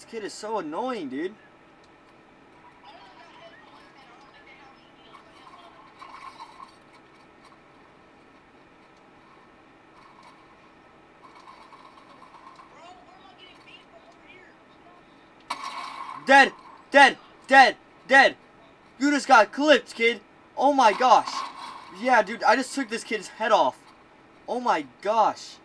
This kid is so annoying, dude. Dead! Dead! Dead! Dead! You just got clipped, kid! Oh my gosh! Yeah, dude, I just took this kid's head off. Oh my gosh.